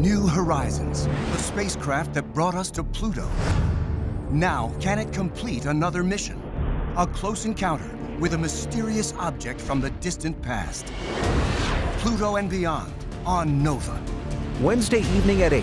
New Horizons, the spacecraft that brought us to Pluto. Now, can it complete another mission? A close encounter with a mysterious object from the distant past. Pluto and Beyond on Nova. Wednesday evening at 8